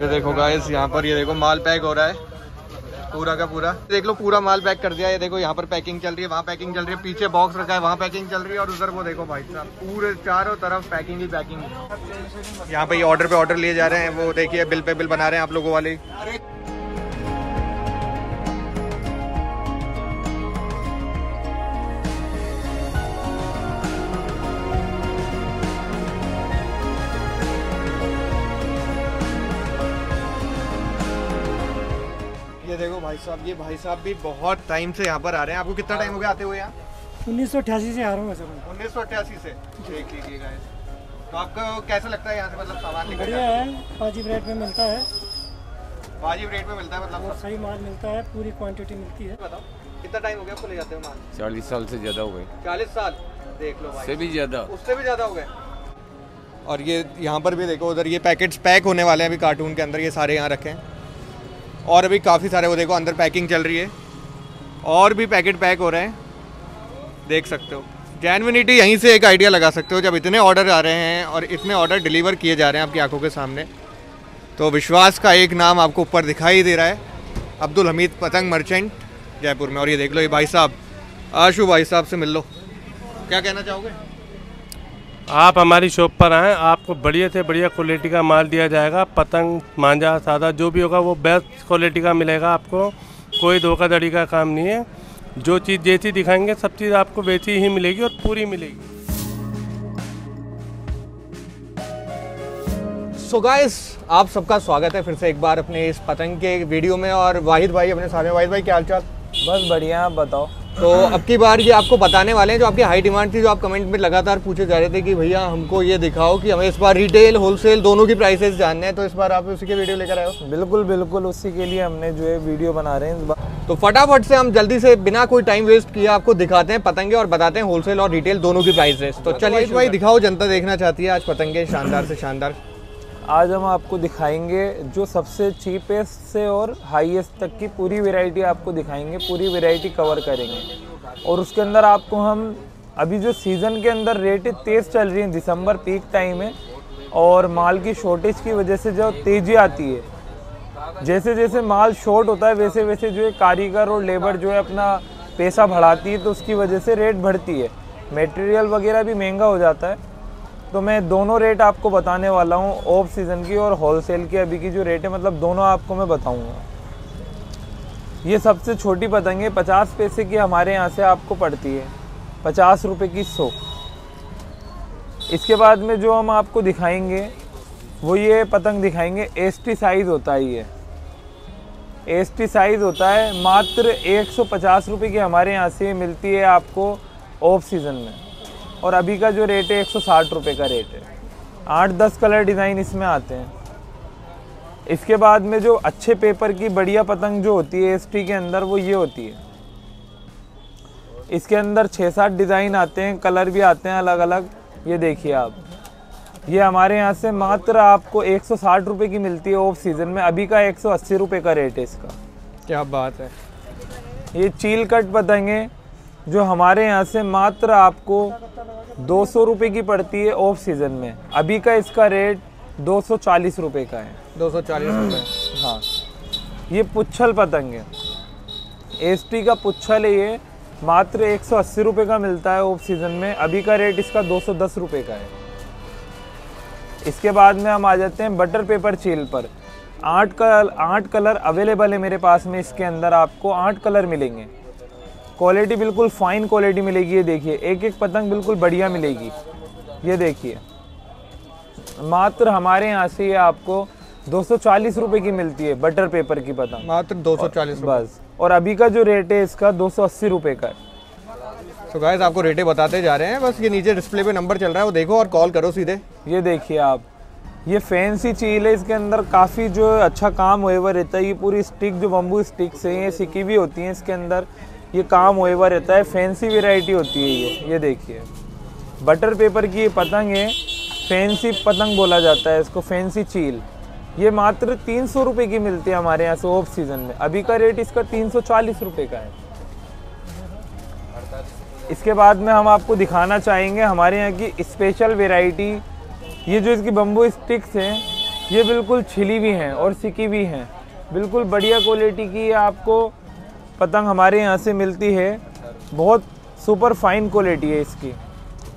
ये देखो गाइस यहाँ पर ये देखो, माल पैक हो रहा है। पूरा का पूरा। देख लो, पूरा माल पैक कर दिया ये देखो, यहाँ पर पैकिंग चल रही है, वहाँ पैकिंग चल रही है। पीछे बॉक्स रखा है, वहाँ पैकिंग चल रही है और उधर वो देखो भाई साहब, पूरे चारों तरफ़ पैकिंग ही पैकिंग यहाँ पे ऑर्डर पे ऑर्डर लिए जा रहे हैं, वो देखिए बिल पे बिल बना रहे हैं आप लोगों वाले। साहब ये भाई साहब भी बहुत टाइम से यहाँ पर आ रहे हैं। आपको कितना टाइम हो गया आते हुए यहाँ? उन्नीस सौ अठासी से आ रहा हूँ सर। उन्नीस सौ अट्ठासी से? देख लीजिएगा तो आपको कैसा लगता है यहाँ से मतलब सामान बढ़िया है वाजिब रेट में मिलता है। वाजिब रेट में मिलता है मतलब सही माल मिलता है पूरी क्वांटिटी मिलती है। बताओ कितना टाइम हो गया आपको ले जाते हो माल? चालीस साल से ज़्यादा हो गए। चालीस साल? देख लो से भाई भी ज़्यादा। उससे भी ज़्यादा हो गए। और ये यहाँ पर भी देखो उधर ये पैकेट्स पैक होने वाले हैं अभी कार्टून के अंदर ये सारे यहाँ रखे हैं। और अभी काफ़ी सारे, वो देखो अंदर पैकिंग चल रही है। और भी पैकेट पैक हो रहे हैं। देख सकते हो। जैनविनिटी यहीं से एक आइडिया लगा सकते हो, जब इतने ऑर्डर आ रहे हैं और इतने ऑर्डर डिलीवर किए जा रहे हैं आपकी आँखों के सामने। तो विश्वास का एक नाम आपको ऊपर दिखाई दे रहा है। अब्दुल हमीद पतंग मर्चेंट जयपुर में। और ये देख लो ये भाई साहब, आशु भाई साहब से मिल लो। क्या कहना चाहोगे? आप हमारी शॉप पर आएँ आपको बढ़िया से बढ़िया क्वालिटी का माल दिया जाएगा पतंग मांझा सादा जो भी होगा वो बेस्ट क्वालिटी का मिलेगा आपको कोई धोखाधड़ी का काम नहीं है। जो चीज़ जैसी दिखाएँगे सब चीज़ आपको वैसी ही मिलेगी और पूरी मिलेगी। सो so गाइस आप सबका स्वागत है फिर से एक बार अपने इस पतंग के वीडियो में और वाहिद भाई अपने साथ में। वाहिद भाई क्या हाल चाल? बस बढ़िया आप बताओ। तो अब की बार ये आपको बताने वाले हैं जो आपकी हाई डिमांड थी जो आप कमेंट में लगातार पूछे जा रहे थे कि भैया हमको ये दिखाओ कि हमें इस बार रिटेल होलसेल दोनों की प्राइसेस जानने हैं तो इस बार आप उसी के वीडियो लेकर आए हो? बिल्कुल बिल्कुल उसी के लिए हमने जो है वीडियो बना रहे हैं इस बार। तो फटाफट से हम जल्दी से बिना कोई टाइम वेस्ट किए आपको दिखाते हैं पतंगे और बताते हैं होलसेल और रिटेल दोनों की प्राइसेस तो चलिए भाई दिखाओ जनता देखना चाहती है आज पतंगे शानदार से शानदार। आज हम आपको दिखाएँगे जो सबसे चीपेस्ट से और हाईएस्ट तक की पूरी वैरायटी आपको दिखाएँगे, पूरी वैरायटी कवर करेंगे। और उसके अंदर आपको हम, अभी जो सीज़न के अंदर रेट तेज़ चल रही है, दिसंबर पीक टाइम है, और माल की शॉर्टेज की वजह से जो तेज़ी आती है। जैसे जैसे माल शॉर्ट होता है वैसे वैसे जो है कारीगर और लेबर जो है अपना पैसा बढ़ाती है तो उसकी वजह से रेट बढ़ती है। मटेरियल वगैरह भी महँगा हो जाता है। तो मैं दोनों रेट आपको बताने वाला हूँ ऑफ़ सीज़न की और होलसेल की। अभी की जो रेट है मतलब दोनों आपको मैं बताऊँगा। ये सबसे छोटी पतंग है, पचास पैसे की हमारे यहाँ से आपको पड़ती है, पचास रुपये की सौ। इसके बाद में जो हम आपको दिखाएँगे, वो ये पतंग दिखाएँगे एस टी साइज़ होता है ये। एस टी साइज़ होता है, मात्र एक सौ पचास रुपये की हमारे यहाँ से मिलती है आपको ऑफ़ सीज़न में। और अभी का जो रेट है एक सौ का रेट है। आठ दस कलर डिज़ाइन इसमें आते हैं। इसके बाद में जो अच्छे पेपर की बढ़िया पतंग जो होती है एस के अंदर वो ये होती है। इसके अंदर छः सात डिज़ाइन आते हैं कलर भी आते हैं अलग अलग ये देखिए आप। ये हमारे यहाँ से मात्र आपको एक सौ की मिलती है ऑफ़ सीज़न में। अभी का एक सौ का रेट है इसका। क्या बात है। ये चील कट पतंगे जो हमारे यहाँ से मात्र आपको दो सौ रुपये की पड़ती है ऑफ़ सीज़न में। अभी का इसका रेट दो सौ चालीस रुपये का है। दो सौ चालीस रुपये हाँ। ये पुच्छल पतंग है। एस का पुच्छल है ये मात्र एक सौ अस्सी रुपये का मिलता है ऑफ़ सीज़न में। अभी का रेट इसका दो सौ दस रुपये का है। इसके बाद में हम आ जाते हैं बटर पेपर चील पर। आठ कलर आठ कलर अवेलेबल है मेरे पास में इसके अंदर आपको। आठ कलर मिलेंगे। क्वालिटी बिल्कुल फाइन क्वालिटी मिलेगी ये देखिए। एक एक पतंग बिल्कुल बढ़िया मिलेगी। ये देखिए। मात्र हमारे यहाँ से ये आपको दो सौ की मिलती है बटर पेपर की पतंग। मात्र दो सौ चालीस बस। और अभी का जो रेट है इसका दो सौ का है। तो गाइस आपको रेटें बताते जा रहे हैं बस ये नीचे डिस्प्ले पे नंबर चल रहा है वो देखो और कॉल करो सीधे। ये देखिए आप। ये फैंसी चील है इसके अंदर काफ़ी जो अच्छा काम हुए हुआ रहता है। ये पूरी स्टिक जो बम्बू स्टिक से ये सिकी भी होती हैं इसके अंदर। ये काम हुए हुआ रहता है। फैंसी वेराइटी होती है ये। ये देखिए। बटर पेपर की ये पतंग है। फैंसी पतंग बोला जाता है इसको। फैंसी चील ये मात्र तीन सौ रुपये की मिलती है हमारे यहाँ से ऑफ़ सीज़न में। अभी का रेट इसका तीन सौ चालीस रुपये का है। इसके बाद में हम आपको दिखाना चाहेंगे हमारे यहाँ की स्पेशल वेराइटी ये जो इसकी बम्बू स्टिक्स हैं, ये बिल्कुल छिली भी हैं और सिकी भी हैं। बिल्कुल बढ़िया क्वालिटी की आपको पतंग हमारे यहाँ से मिलती है। बहुत सुपर फाइन क्वालिटी है इसकी।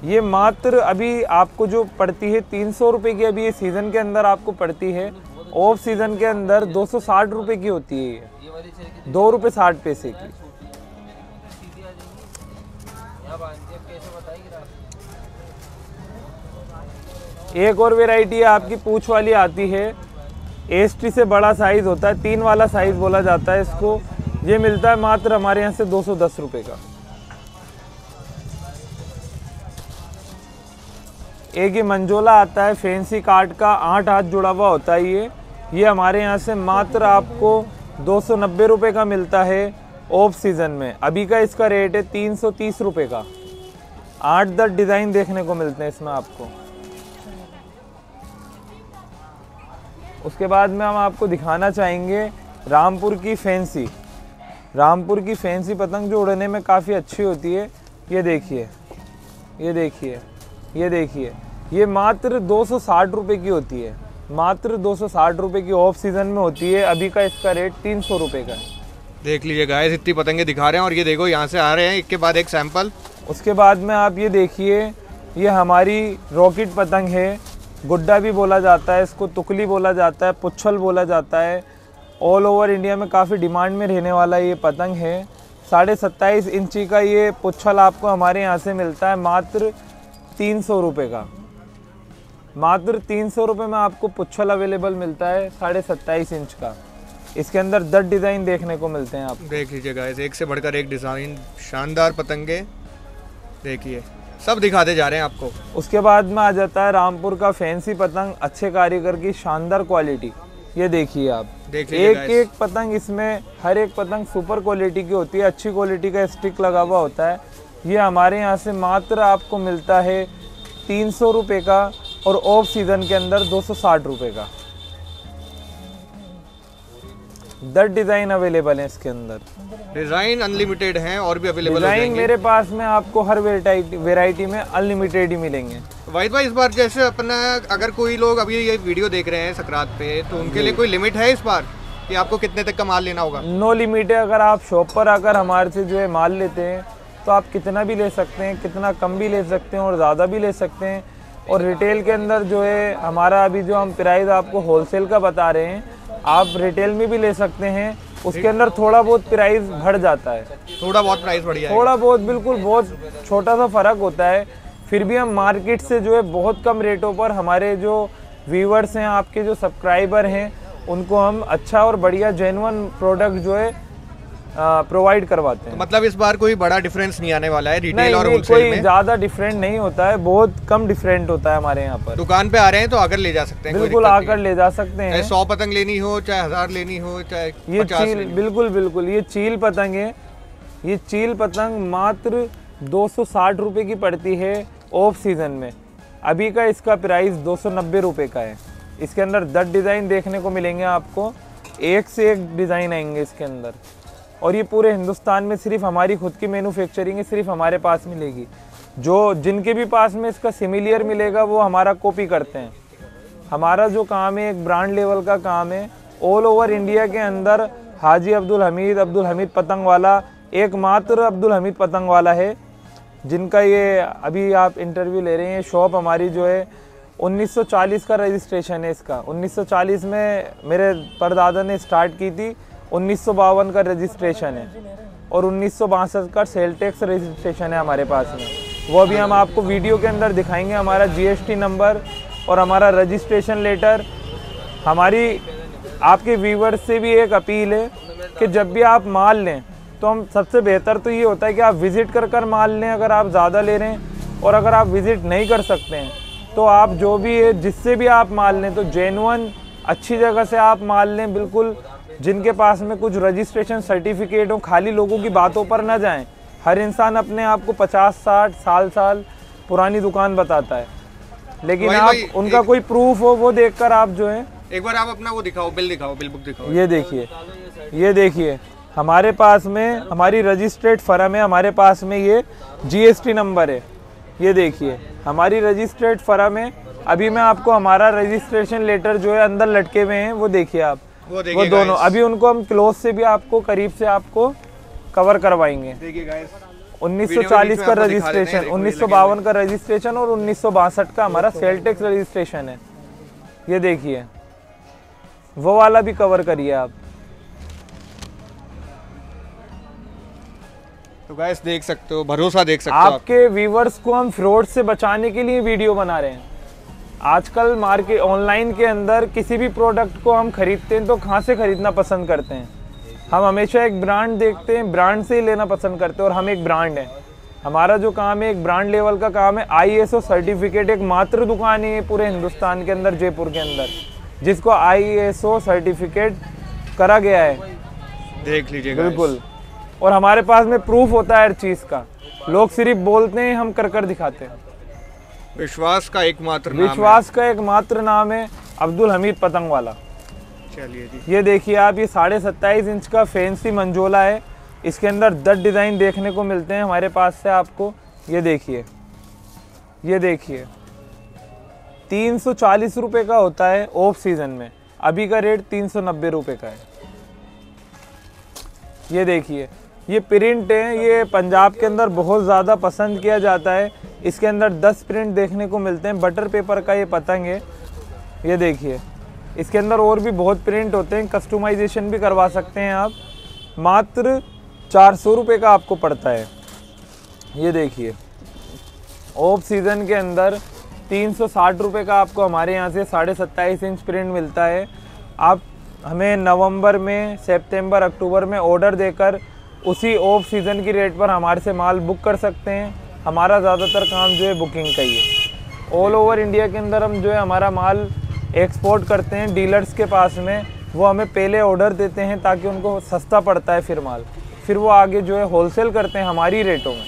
ये मात्र अभी आपको जो पड़ती है तीन सौ रुपये की अभी ये सीज़न के अंदर आपको पड़ती है। ऑफ़ सीज़न के अंदर दो सौ साठ रुपये की होती है ये। दो रुपये साठ पैसे की। एक और वेराइटी आपकी पूछ वाली आती है। एसटी से बड़ा साइज़ होता है, तीन वाला साइज़ बोला जाता है इसको। ये मिलता है मात्र हमारे यहाँ से दो सौ दस रुपये का। एक ये मंजोला आता है फैंसी काट का, आठ हाथ जुड़ा हुआ होता है ये। ये हमारे यहाँ से मात्र आपको दो सौ नब्बे रुपये का मिलता है ऑफ़ सीज़न में। अभी का इसका रेट है तीन सौ तीस रुपये का। आठ दस डिज़ाइन देखने को मिलते हैं इसमें आपको। उसके बाद में हम आपको दिखाना चाहेंगे रामपुर की फैंसी। रामपुर की फैंसी पतंग जो उड़ने में काफ़ी अच्छी होती है ये देखिए ये देखिए ये देखिए ये मात्र दो सौ की होती है मात्र दो सौ की ऑफ़ सीज़न में होती है अभी का इसका रेट तीन सौ का है। देख लीजिए गाइस इतनी पतंगे दिखा रहे हैं और ये देखो यहाँ से आ रहे हैं एक के बाद एक सैंपल उसके बाद में आप ये देखिए ये हमारी रॉकेट पतंग है गुड्डा भी बोला जाता है, इसको तुकली बोला जाता है, पुच्छल बोला जाता है। ऑल ओवर इंडिया में काफ़ी डिमांड में रहने वाला ये पतंग है। साढ़े सत्ताईस इंची का ये पुच्छल आपको हमारे यहाँ से मिलता है, मात्र तीन सौ रुपये का। मात्र तीन सौ रुपये में आपको पुच्छल अवेलेबल मिलता है, साढ़े सत्ताईस इंच का। इसके अंदर दस डिज़ाइन देखने को मिलते हैं आप देख लीजिएगा एक से बढ़कर एक डिज़ाइन शानदार पतंगे। देखिए। सब दिखाते जा रहे हैं आपको। उसके बाद में आ जाता है रामपुर का फैंसी पतंग अच्छे कारीगर की शानदार क्वालिटी। ये देखिए आप। देख एक एक पतंग इसमें हर एक पतंग सुपर क्वालिटी की होती है अच्छी क्वालिटी का स्टिक लगा हुआ होता है। ये हमारे यहाँ से मात्र आपको मिलता है तीन सौ रुपये का और ऑफ़ सीज़न के अंदर दो सौ साठ रुपये का। दस डिज़ाइन अवेलेबल है इसके अंदर। डिज़ाइन अनलिमिटेड हैं और भी अवेलेबल डिज़ाइन मेरे पास में आपको हर वेराइटी में अनलिमिटेड ही मिलेंगे। वाहिद भाई इस बार जैसे अपना अगर कोई लोग अभी ये वीडियो देख रहे हैं सकरात पे तो उनके लिए कोई लिमिट है इस बार कि आपको कितने तक का माल लेना होगा? नो लिमिट है अगर आप शॉप पर आकर हमारे से जो है माल लेते हैं तो आप कितना भी ले सकते हैं कितना कम भी ले सकते हैं और ज़्यादा भी ले सकते हैं। और रिटेल के अंदर जो है हमारा अभी जो हम प्राइस आपको होलसेल का बता रहे हैं आप रिटेल में भी ले सकते हैं। उसके अंदर थोड़ा बहुत प्राइस बढ़ जाता है। थोड़ा बहुत प्राइस बढ़ है। थोड़ा बहुत बिल्कुल बहुत छोटा सा फ़र्क होता है। फिर भी हम मार्केट से जो है बहुत कम रेटों पर हमारे जो व्यूवर्स हैं आपके जो सब्सक्राइबर हैं उनको हम अच्छा और बढ़िया जेनवन प्रोडक्ट जो है प्रोवाइड करवाते हैं। तो मतलब इस बार कोई बड़ा डिफरेंस नहीं आने वाला है रिटेल और होलसेल कोई ज़्यादा डिफरेंट नहीं होता है बहुत कम डिफरेंट होता है हमारे यहाँ पर। दुकान पे आ रहे हैं तो आकर ले जा सकते हैं बिल्कुल आकर ले जा सकते हैं। सौ पतंग लेनी हो चाहे हज़ार लेनी हो चाहे ये चील बिल्कुल बिल्कुल ये चील पतंग है। ये चील पतंग मात्र दो सौ की पड़ती है ऑफ़ सीज़न में। अभी का इसका प्राइस दो सौ का है। इसके अंदर दस डिज़ाइन देखने को मिलेंगे आपको। एक से एक डिज़ाइन आएँगे इसके अंदर। और ये पूरे हिंदुस्तान में सिर्फ़ हमारी खुद की मैन्युफैक्चरिंग है सिर्फ़ हमारे पास मिलेगी। जो जिनके भी पास में इसका सिमिलियर मिलेगा, वो हमारा कॉपी करते हैं। हमारा जो काम है, एक ब्रांड लेवल का काम है ऑल ओवर इंडिया के अंदर हाजी अब्दुल हमीद अब्दुल हमीद पतंग वाला, एकमात्र अब्दुल हमीद पतंग वाला है, जिनका ये अभी आप इंटरव्यू ले रहे हैं शॉप हमारी जो है 1940 का रजिस्ट्रेशन है इसका। 1940 में मेरे परदादा ने स्टार्ट की थी उन्नीस सौ बावन का रजिस्ट्रेशन है और उन्नीस सौ बासठ का सेल टैक्स रजिस्ट्रेशन है हमारे पास में। वो भी हम आपको वीडियो के अंदर दिखाएँगे हमारा जीएसटी नंबर और हमारा रजिस्ट्रेशन लेटर हमारी, आपके व्यूवर से भी एक अपील है कि जब भी आप माल लें तो हम सबसे बेहतर तो ये होता है कि आप विज़िट कर कर माल लें अगर आप ज़्यादा ले रहे हैं और अगर आप विज़िट नहीं कर सकते हैं तो आप जो भी है, जिससे भी आप माल लें तो जेनुअन अच्छी जगह से आप माल लें, बिल्कुल जिनके पास में कुछ रजिस्ट्रेशन सर्टिफिकेट हो खाली लोगों की बातों पर ना जाएँ। हर इंसान अपने आप को पचास साठ साल साल पुरानी दुकान बताता है। लेकिन वही- आप उनका कोई प्रूफ हो वो देखकर आप जो है एक बार आप अपना वो दिखाओ बिल दिखाओ बिल बुक दिखाओ। ये देखिए ये देखिए हमारे पास में हमारी रजिस्ट्रेड फर्म है हमारे पास में ये जीएसटी नंबर है। ये देखिए हमारी रजिस्ट्रेड फर्म है। अभी मैं आपको हमारा रजिस्ट्रेशन लेटर जो है अंदर लटके हुए हैं वो देखिए आप। वो वो दोनों अभी उनको हम क्लोज से भी आपको करीब से आपको कवर करवाएँगे। उन्नीस गाइस 1940 में का रजिस्ट्रेशन उन्नीस लगे का रजिस्ट्रेशन और उन्नीस सौ बासठ का हमारा सेल टैक्स रजिस्ट्रेशन है। ये देखिए वो वाला भी कवर करिए आप। तो गाइस देख सकते हो भरोसा देख सकते हो आपके व्यूवर्स को हम फ्रॉड से बचाने के लिए वीडियो बना रहे हैं। आजकल मार्केट ऑनलाइन के अंदर किसी भी प्रोडक्ट को हम खरीदते हैं तो कहाँ से खरीदना पसंद करते हैं? हम हमेशा एक ब्रांड देखते हैं ब्रांड से ही लेना पसंद करते हैं और हम एक ब्रांड है। हमारा जो काम है एक ब्रांड लेवल का काम है आईएसओ सर्टिफिकेट एक मात्र दुकान है पूरे हिंदुस्तान के अंदर जयपुर के अंदर जिसको आईएसओ सर्टिफिकेट करा गया है। देख लीजिए बिल्कुल। और हमारे पास में प्रूफ होता है हर चीज़ का। लोग सिर्फ़ बोलते हैं हम कर कर दिखाते हैं। विश्वास का एकमात्र विश्वास का एकमात्र नाम है अब्दुल हमीद पतंग वाला। चलिए जी। ये देखिए आप ये साढ़े सत्ताईस इंच का फैंसी मंजोला है। इसके अंदर दस डिज़ाइन देखने को मिलते हैं हमारे पास से आपको। ये देखिए ये देखिए। तीन सौ चालीस रुपये का होता है ऑफ़ सीज़न में। अभी का रेट तीन सौ नब्बे रुपये का है। ये देखिए ये प्रिंट है, ये पंजाब के अंदर बहुत ज़्यादा पसंद किया जाता है। इसके अंदर दस प्रिंट देखने को मिलते हैं। बटर पेपर का ये पतंग है। ये देखिए। इसके अंदर और भी बहुत प्रिंट होते हैं। कस्टमाइजेशन भी करवा सकते हैं आप। मात्र चार सौ रुपये का आपको पड़ता है। ये देखिए। ऑफ़ सीज़न के अंदर तीन सौ साठ रुपये का आपको हमारे यहाँ से साढ़े सत्ताईस इंच प्रिंट मिलता है। आप हमें नवंबर में, सितंबर, अक्टूबर में ऑर्डर देकर उसी ऑफ़ सीज़न की रेट पर हमारे से माल बुक कर सकते हैं। हमारा ज़्यादातर काम जो है बुकिंग का ही है। ऑल ओवर इंडिया के अंदर हम जो है हमारा माल एक्सपोर्ट करते हैं डीलर्स के पास में। वो हमें पहले ऑर्डर देते हैं ताकि उनको सस्ता पड़ता है फिर माल। फिर वो आगे जो है होलसेल करते हैं हमारी रेटों में।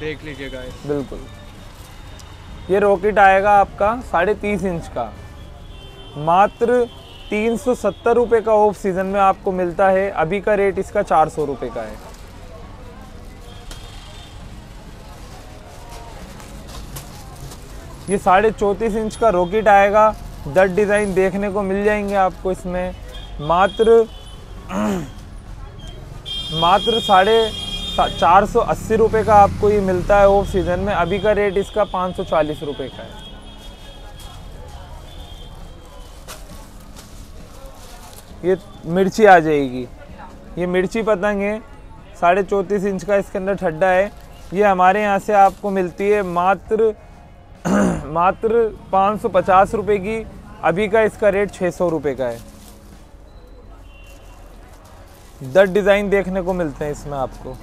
देख लीजिएगा बिल्कुल। ये रॉकेट आएगा आपका साढ़े तीस इंच का। मात्र तीन सौ सत्तर का ऑफ़ सीज़न में आपको मिलता है। अभी का रेट इसका चार सौ का है। ये साढ़े चौंतीस इंच का रॉकेट आएगा। दस डिज़ाइन देखने को मिल जाएँगे आपको इसमें। मात्र मात्र साढ़े चार सौ अस्सी रुपये का आपको ये मिलता है ऑफ़ सीज़न में। अभी का रेट इसका पाँच सौ चालीस रुपये का है। ये मिर्ची आ जाएगी। ये मिर्ची पतंग है, साढ़े चौंतीस इंच का इसके अंदर ठड्डा है। ये हमारे यहाँ से आपको मिलती है मात्र मात्र पाँच सौ पचास रुपये की। अभी का इसका रेट छः सौ रुपये का है। दस डिज़ाइन देखने को मिलते हैं इसमें आपको।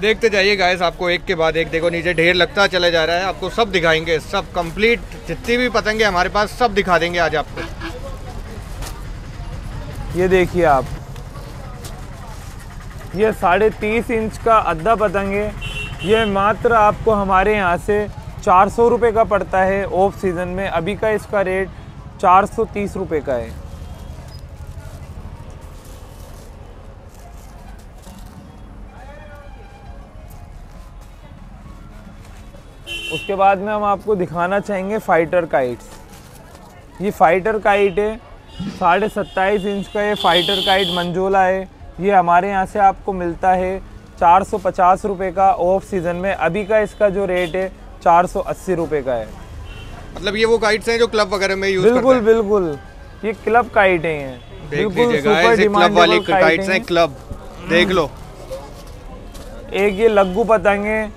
देखते जाइए गाइस आपको एक के बाद एक। देखो, नीचे ढेर लगता चला जा रहा है। आपको सब दिखाएँगे, सब कंप्लीट जितनी भी पतंगे हमारे पास, सब दिखा देंगे आज आपको। ये देखिए आप। ये साढ़े तीस इंच का अद्धा पतंग। है ये मात्र आपको हमारे यहाँ से चार सौ रुपये का पड़ता है ऑफ़ सीज़न में। अभी का इसका रेट चार सौ तीस रुपये का है। उसके बाद में हम आपको दिखाना चाहेंगे फाइटर काइट्स ये फाइटर काइट है साढ़े सत्ताईस इंच का ये फाइटर काइट मंजोला है। ये हमारे यहाँ से आपको मिलता है चार सौ पचास रुपये का ऑफ़ सीज़न में। अभी का इसका जो रेट है चार सौ अस्सी रुपये का है। मतलब ये वो गाइड्स हैं जो क्लब वगैरह में यूज़ करते बिल्कुल हैं? बिल्कुल। ये क्लब काइट है। बिल्कुल सुपर क्लब वाली काइट्स हैं हैं। क्लब देख लो। एक ये लग्गू पतंग है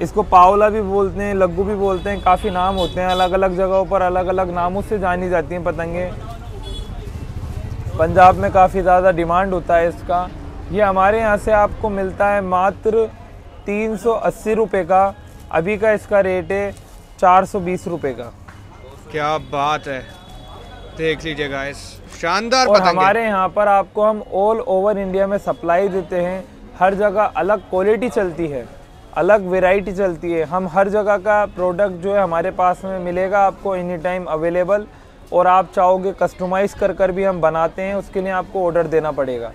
इसको पावला भी बोलते हैं लग्गू भी बोलते हैं काफ़ी नाम होते हैं अलग अलग जगहों पर अलग अलग नामों से जानी जाती हैं पतंगे। पंजाब में काफ़ी ज़्यादा डिमांड होता है इसका। ये हमारे यहाँ से आपको मिलता है मात्र तीन सौ अस्सी रुपये का। अभी का इसका रेट है चार सौ बीस रुपये का। क्या बात है। देख लीजिए गाइस शानदार और हमारे यहाँ पर आपको हम ऑल ओवर इंडिया में सप्लाई देते हैं। हर जगह अलग क्वालिटी चलती है। अलग वेराइटी चलती है। हम हर जगह का प्रोडक्ट जो है हमारे पास में मिलेगा आपको एनी टाइम अवेलेबल और आप चाहोगे कस्टमाइज़ कर कर भी हम बनाते हैं, उसके लिए आपको ऑर्डर देना पड़ेगा।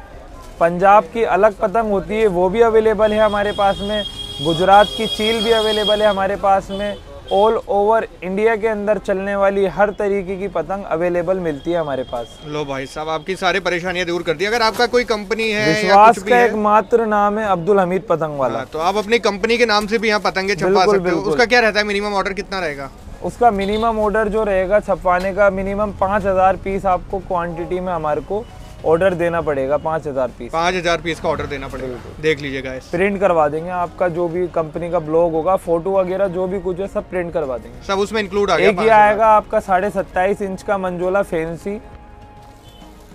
पंजाब की अलग पतंग होती है, वो भी अवेलेबल है हमारे पास में। गुजरात की चील भी अवेलेबल है हमारे पास में। ऑल ओवर इंडिया के अंदर चलने वाली हर तरीके की पतंग अवेलेबल मिलती है हमारे पास। लो भाई साहब आपकी सारी परेशानियाँ दूर कर दी। अगर आपका कोई कंपनी है या विश्वास कुछ का है एक मात्र नाम है अब्दुल हमीद पतंग वाला। हाँ, तो आप अपनी कंपनी के नाम से भी यहाँ पतंगे छपा सकते हो। उसका क्या रहता है? मिनिमम ऑर्डर कितना रहेगा? उसका मिनिमम ऑर्डर जो रहेगा छपवाने का मिनिमम पाँच हज़ार पीस आपको क्वांटिटी में हमारे को ऑर्डर देना पड़ेगा पाँच हज़ार पीस पाँच हज़ार पीस का ऑर्डर देना पड़ेगा। देख लीजिएगा प्रिंट करवा देंगे आपका जो भी कंपनी का ब्लॉग होगा फ़ोटो वगैरह जो भी कुछ है सब प्रिंट करवा देंगे। सब उसमें इंक्लूड एक ये आएगा आपका साढ़े सत्ताईस इंच का मंजोला फैंसी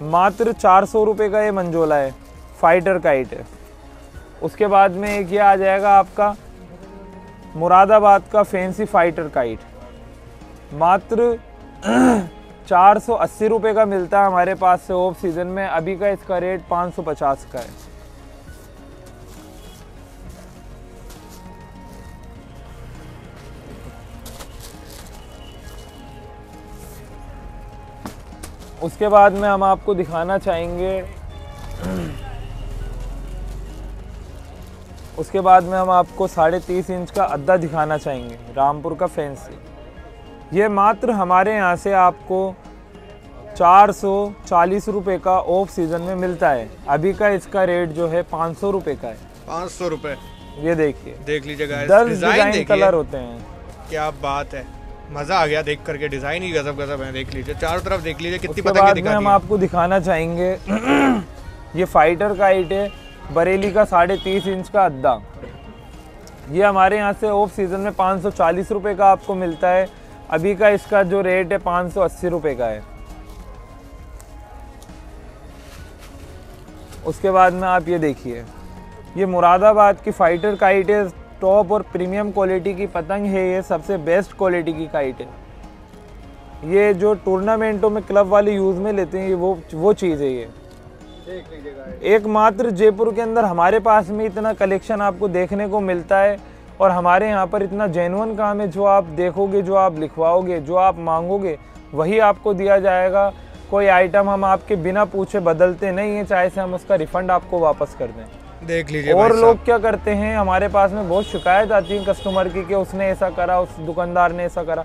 मात्र चार सौ रुपये का ये मंजोला है फाइटर काइट है। उसके बाद में एक ये आ जाएगा आपका मुरादाबाद का फैंसी फाइटर काइट मात्र चार सौ अस्सी रुपये का मिलता है हमारे पास से ऑफ़ सीज़न में। अभी का इसका रेट पाँच सौ पचास का है। उसके बाद में हम आपको दिखाना चाहेंगे। उसके बाद में हम आपको साढ़े तीस इंच का अद्दा दिखाना चाहेंगे, रामपुर का फैंसी। ये मात्र हमारे यहाँ से आपको चार सौ चालीस रुपये का ऑफ़ सीज़न में मिलता है। अभी का इसका रेट जो है पाँच सौ रुपये का है। पाँच सौ रुपए। ये देखिए। देख लीजिएगा दस डिज़ाइन कलर होते हैं। क्या बात है। मज़ा आ गया देख करके डिज़ाइन ही गजब गजब है देख लीजिए। चारों तरफ़ देख लीजिए कितनी पतंगे बाद में हम आपको दिखाना चाहेंगे ये फाइटर का हाइट है बरेली का साढ़े तीस इंच का अद्दा ये हमारे यहाँ से ऑफ़ सीज़न में पाँच सौ चालीस रुपये का आपको मिलता है। अभी का इसका जो रेट है पाँच सौ अस्सी रुपये का है। उसके बाद में आप ये देखिए ये मुरादाबाद की फाइटर काइट है टॉप और प्रीमियम क्वालिटी की पतंग है ये सबसे बेस्ट क्वालिटी की काइट है। ये जो टूर्नामेंटों में क्लब वाले यूज़ में लेते हैं ये वो वो चीज़ है ये। एकमात्र जयपुर के अंदर हमारे पास में इतना कलेक्शन आपको देखने को मिलता है और हमारे यहाँ पर इतना जेनुअन काम है जो आप देखोगे जो आप लिखवाओगे जो आप मांगोगे वही आपको दिया जाएगा। कोई आइटम हम आपके बिना पूछे बदलते नहीं है चाहे से हम उसका रिफंड आपको वापस कर दें। देख लीजिए और लोग क्या करते हैं हमारे पास में बहुत शिकायत आती है कस्टमर की कि उसने ऐसा करा उस दुकानदार ने ऐसा करा।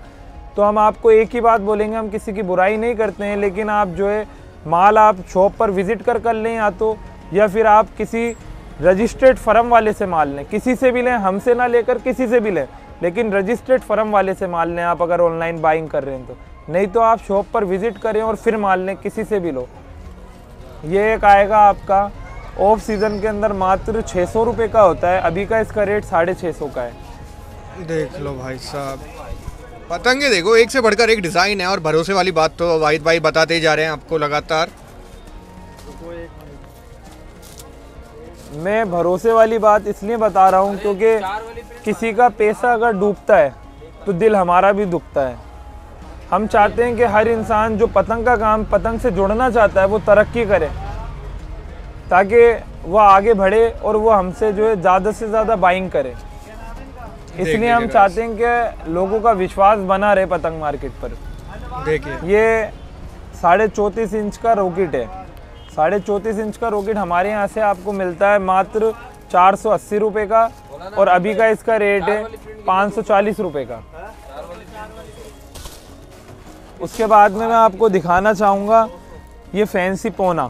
तो हम आपको एक ही बात बोलेंगे हम किसी की बुराई नहीं करते हैं लेकिन आप जो है माल आप शॉप पर विज़िट कर कर लें या तो या फिर आप किसी रजिस्टर्ड फर्म वाले से माल लें। किसी से भी लें, हमसे ना लेकर किसी से भी लें। लेकिन रजिस्टर्ड फर्म वाले से माल लें आप अगर ऑनलाइन बाइंग कर रहे हैं तो। नहीं तो आप शॉप पर विज़िट करें और फिर माल लें, किसी से भी लो। ये एक आएगा आपका ऑफ़ सीज़न के अंदर मात्र छः सौ रुपये का होता है। अभी का इसका रेट साढ़े छः सौ का है। देख लो भाई साहब। पतंगे देखो, एक से बढ़कर एक डिज़ाइन है और भरोसे वाली बात तो वाहिद भाई बताते ही जा रहे हैं आपको लगातार। मैं भरोसे वाली बात इसलिए बता रहा हूँ क्योंकि किसी का पैसा अगर डूबता है तो दिल हमारा भी दुखता है। हम चाहते हैं कि हर इंसान जो पतंग का काम पतंग से जुड़ना चाहता है वो तरक्की करे ताकि वह आगे बढ़े और वो हमसे जो है ज़्यादा से ज़्यादा बाइंग करे। इसलिए हम चाहते हैं कि लोगों का विश्वास बना रहे पतंग मार्केट पर। देखिए। ये साढ़े चौंतीस इंच का रॉकेट है। साढ़े चौंतीस इंच का रॉकेट हमारे यहाँ से आपको मिलता है मात्र चार सौ अस्सी रुपये का और अभी का इसका रेट है पाँच सौ चालीस रुपये का। उसके बाद में मैं आपको दिखाना चाहूँगा ये फैंसी पोना।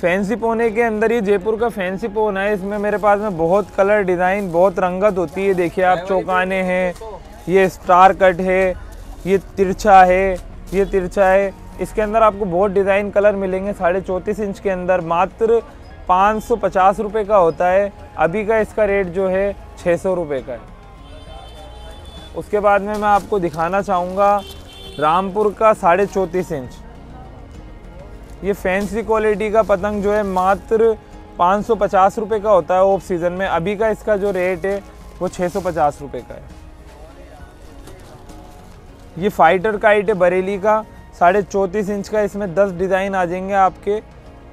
फैंसी पोने के अंदर ये जयपुर का फैंसी पोना है। इसमें मेरे पास में बहुत कलर डिज़ाइन, बहुत रंगत होती है। देखिए, आप चौकाने हैं, ये स्टार कट है, ये तिरछा है, ये तिरछा है। इसके अंदर आपको बहुत डिज़ाइन कलर मिलेंगे, साढ़े चौंतीस इंच के अंदर। मात्र पाँच सौ पचास रुपये का होता है। अभी का इसका रेट जो है छः सौ रुपये का है। उसके बाद में मैं आपको दिखाना चाहूँगा रामपुर का साढ़े चौंतीस इंच। ये फैंसी क्वालिटी का पतंग जो है, मात्र पाँच सौ पचास रुपये का होता है ऑफ़ सीज़न में। अभी का इसका जो रेट है, वो छः सौ पचास रुपये का है। ये फाइटर काइट है बरेली का। साढ़े चौंतीस इंच का इसमें दस डिज़ाइन आ जाएँगे आपके।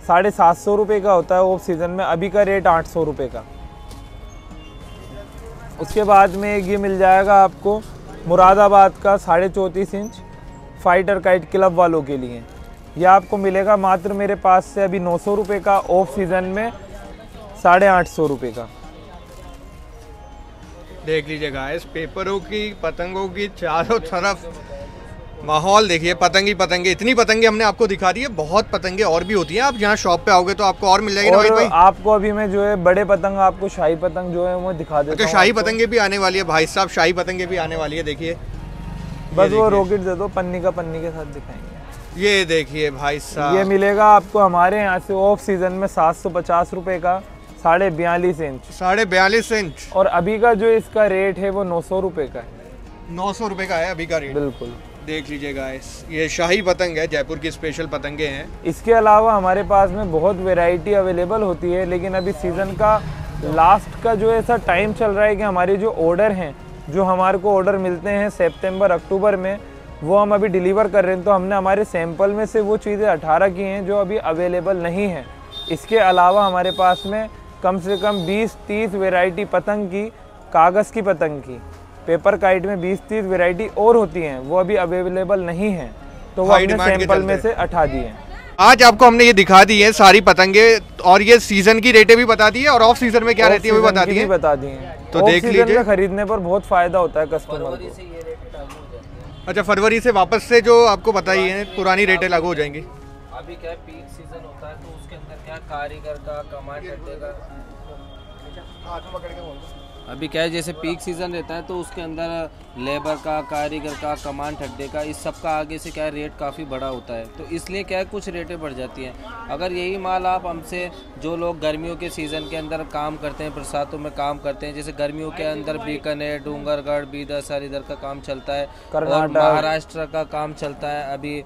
साढ़े सात सौ रुपये का होता है ऑफ़ सीज़न में, अभी का रेट आठ सौ रुपये का। उसके बाद में ये मिल जाएगा आपको, मुरादाबाद का साढ़े चौंतीस इंच फाइटर काइट क्लब वालों के लिए। ये आपको मिलेगा मात्र मेरे पास से अभी नौ सौ रुपये का ऑफ़ सीज़न में साढ़े आठ सौ रुपये का। देख लीजिएगा गाइस पेपरों की, पतंगों की चारों तरफ़ माहौल देखिए पतंगी पतंगे इतनी पतंगे हमने आपको दिखा दी है बहुत पतंगे और भी होती हैं। आप यहाँ शॉप पे आओगे तो आपको और मिल जाएगी और भाई भाई आपको अभी मैं जो है बड़े पतंग आपको शाही पतंग जो है वो दिखा देता अच्छा हूँ शाही पतंगे भी आने वाली है भाई साहब शाही पतंगे भी आने वाली है देखिए। बस वो रॉकेट दे दो पन्नी का पन्नी के साथ दिखाएँगे। ये देखिए भाई साहब। ये मिलेगा आपको हमारे यहाँ से ऑफ़ सीज़न में सात सौ पचास रुपये का साढ़े बयालीस इंच साढ़े बयालीस इंच और अभी का जो इसका रेट है वो नौ सौ रुपये का है। नौ सौ रुपये का है अभी का रेट बिल्कुल। देख लीजिए गाइस ये शाही पतंग है, जयपुर की स्पेशल पतंगे हैं। इसके अलावा हमारे पास में बहुत वैरायटी अवेलेबल होती है, लेकिन अभी सीज़न का लास्ट का जो ऐसा टाइम चल रहा है कि हमारे जो ऑर्डर हैं, जो हमारे को ऑर्डर मिलते हैं सितंबर अक्टूबर में, वो हम अभी डिलीवर कर रहे हैं। तो हमने हमारे सैंपल में से वो चीज़ें अठारह की हैं जो अभी अवेलेबल नहीं हैं। इसके अलावा हमारे पास में कम से कम 20-30 वैरायटी पतंग की, कागज़ की पतंग की। पेपर काइट में 20-30 वैरायटी और होती हैं वो अभी अवेलेबल नहीं हैं तो वो demand के सैंपल में से हटा दिए आज आपको हमने ये दिखा दी है सारी पतंगे और ये सीज़न की रेटें भी बता दी है और ऑफ़ सीज़न में क्या रहती है वो बता दी है। बता दी है। तो देख लीजिए। खरीदने पर बहुत फ़ायदा होता है कस्टमर को। अच्छा फरवरी से वापस से जो आपको बताई है पुरानी रेटें लागू हो जाएँगी। अभी क्या पीक सीज़न होता है तो उसके अंदर क्या कारीगर का कमांड का अभी क्या है जैसे पीक सीज़न रहता है तो उसके अंदर लेबर का कारीगर का कमान ठड्डे का इस सब का आगे से क्या है रेट काफ़ी बड़ा होता है। तो इसलिए क्या है कुछ रेटें बढ़ जाती हैं। अगर यही माल आप हमसे जो लोग गर्मियों के सीज़न के अंदर काम करते हैं बरसातों में काम करते हैं जैसे गर्मियों के अंदर बीकानेर डूंगरगढ़ बीदर सर इधर का काम चलता है और महाराष्ट्र का काम चलता है अभी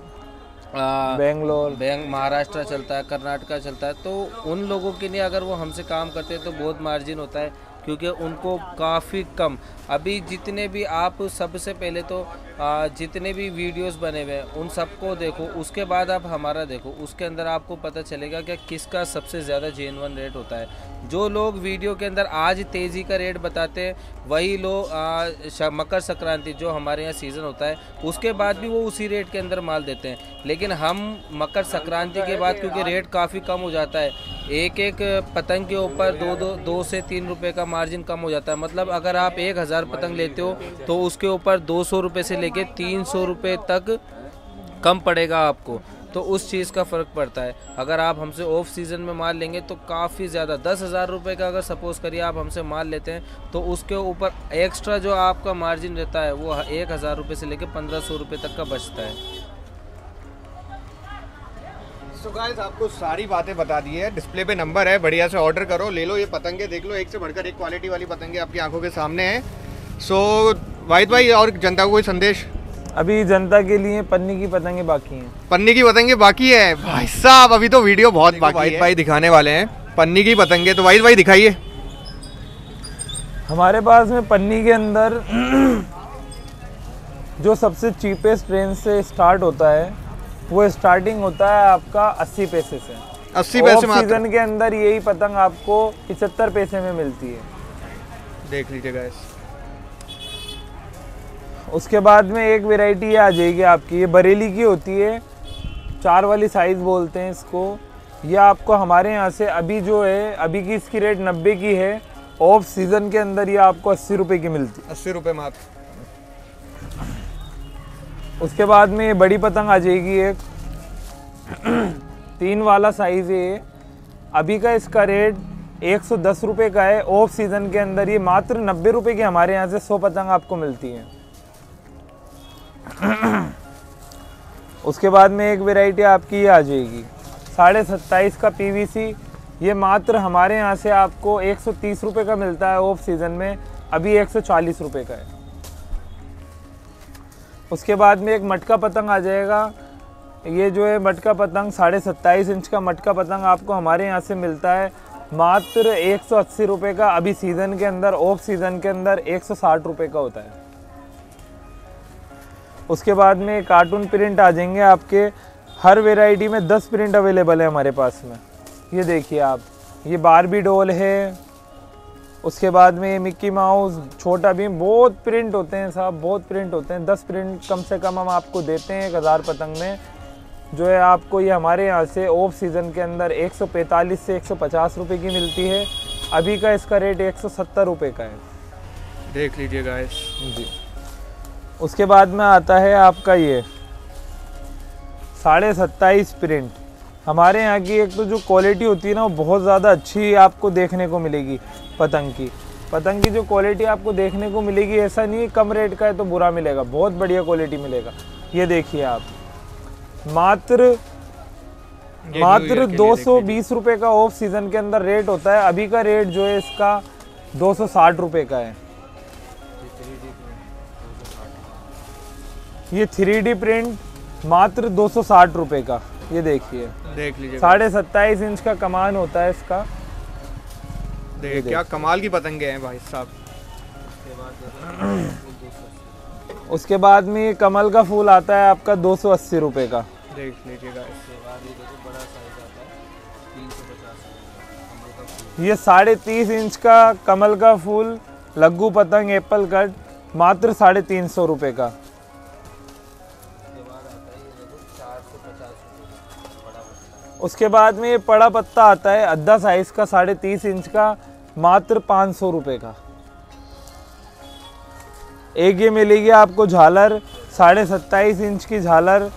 बेंगलोर। बैंक महाराष्ट्र चलता है कर्नाटका चलता है तो उन लोगों के लिए अगर वो हमसे काम करते हैं तो बहुत मार्जिन होता है। क्योंकि उनको काफ़ी कम। अभी जितने भी आप सबसे पहले तो जितने भी वीडियोस बने हुए हैं, उन सबको देखो, उसके बाद आप हमारा देखो, उसके अंदर आपको पता चलेगा कि किसका सबसे ज़्यादा जेनवन रेट होता है। जो लोग वीडियो के अंदर आज तेज़ी का रेट बताते हैं, वही लोग मकर संक्रांति जो हमारे यहाँ सीज़न होता है, उसके बाद भी वो उसी रेट के अंदर माल देते हैं। लेकिन हम मकर संक्रांति के बाद, क्योंकि रेट काफ़ी कम हो जाता है एक एक पतंग के ऊपर दो दो दो से तीन रुपए का मार्जिन कम हो जाता है। मतलब अगर आप एक हज़ार पतंग लेते हो तो उसके ऊपर दो सौ रुपये से लेके तीन सौ रुपये तक कम पड़ेगा आपको। तो उस चीज़ का फ़र्क पड़ता है। अगर आप हमसे ऑफ़ सीज़न में माल लेंगे तो काफ़ी ज़्यादा, दस हज़ार रुपये का अगर सपोज़ करिए आप हमसे माल लेते हैं तो उसके ऊपर एक्स्ट्रा जो आपका मार्जिन रहता है, वो एक हज़ार रुपये से लेकर पंद्रह सौ रुपये तक का बचता है। सो गाइस आपको सारी बातें बता दी है। डिस्प्ले पे नंबर है, बढ़िया से ऑर्डर करो, ले लो ये पतंगे, देख लो, एक से बढ़कर एक क्वालिटी वाली पतंगे आपकी आँखों के सामने है। सो वाहिद भाई और जनता को कोई संदेश? अभी जनता के लिए पन्नी की पतंगे बाकी हैं। पन्नी की पतंगे बाकी है? भाई साहब अभी तो वीडियो बहुत बाकी वाहिद भाई दिखाने वाले हैं। पन्नी की पतंगे तो वाहिद भाई दिखाइए। हमारे पास में पन्नी के अंदर जो सबसे चीपेस्ट रेंज से स्टार्ट होता है वो स्टार्टिंग होता है आपका 80 पैसे से। अस्सी पैसे सीज़न के अंदर यही पतंग आपको पिछहत्तर पैसे में मिलती है। देख लीजिएगा गाइस उसके बाद में एक वैरायटी ये आ जाएगी आपकी। ये बरेली की होती है। चार वाली साइज़ बोलते हैं इसको। ये आपको हमारे यहाँ से अभी जो है अभी की इसकी रेट नब्बे की है। ऑफ़ सीज़न के अंदर ये आपको अस्सी रुपये की मिलती है। अस्सी रुपये मात्र उसके बाद में ये बड़ी पतंग आ जाएगी एक तीन वाला साइज़ है ये। अभी का इसका रेट एक सौ दस रुपये का है। ऑफ़ सीज़न के अंदर ये मात्र नब्बे रुपये की हमारे यहाँ से सौ पतंग आपको मिलती है। उसके बाद में एक वेराइटी आपकी ये आ जाएगी। साढ़े सत्ताईस का पीवीसी ये मात्र हमारे यहाँ से आपको एक सौ का मिलता है ऑफ़ सीज़न में, अभी एक सौ का है। उसके बाद में एक मटका पतंग आ जाएगा। ये जो है मटका पतंग, साढ़े सत्ताईस इंच का मटका पतंग आपको हमारे यहाँ से मिलता है। मात्र एक सौ अस्सी रुपये का अभी सीज़न के अंदर ऑफ़ सीज़न के अंदर एक सौ साठ रुपये का होता है। उसके बाद में कार्टून प्रिंट आ जाएँगे आपके हर वेराइटी में दस प्रिंट अवेलेबल है हमारे पास में। ये देखिए आप ये बारबी डोल है उसके बाद में ये मिक्की माउस छोटा भीम बहुत प्रिंट होते हैं साहब बहुत प्रिंट होते हैं। दस प्रिंट कम से कम हम आपको देते हैं एक हज़ार पतंग में। जो है आपको ये हमारे यहाँ से ऑफ़ सीज़न के अंदर 145 से 150 रुपए की मिलती है। अभी का इसका रेट 170 रुपए का है। देख लीजिए गाइस जी। उसके बाद में आता है आपका ये साढ़े सत्ताईस प्रिंट हमारे यहाँ की एक तो जो क्वालिटी होती है ना वो बहुत ज़्यादा अच्छी आपको देखने को मिलेगी पतंग की। पतंग की जो क्वालिटी आपको देखने को मिलेगी ऐसा नहीं है कम रेट का है तो बुरा मिलेगा बहुत बढ़िया क्वालिटी मिलेगा। ये देखिए आप मात्र मात्र दो सौ बीस रुपये का ऑफ़ सीज़न के अंदर रेट होता है। अभी का रेट जो है इसका दो सौ साठ रुपये का है। ये थ्री डी प्रिंट मात्र दो सौ साठ रुपये का ये देखिए। देख लीजिए साढ़े सत्ताईस इंच का कमान होता है इसका। देखिए क्या कमाल की पतंगे हैं भाई साहब। उसके बाद में ये कमल का फूल आता है आपका दो सौ अस्सी रुपये का। देख लीजिए गाइस ये साढ़े तीस इंच का कमल का फूल लग्गू पतंग एप्पल कट मात्र साढ़े तीन सौ रुपये का। उसके बाद में ये बड़ा पत्ता आता है अद्धा साइज़ का, साढ़े तीस इंच का, मात्र पाँच सौ रुपये का। एक ये मिलेगी आपको झालर, साढ़े सत्ताईस इंच की झालर।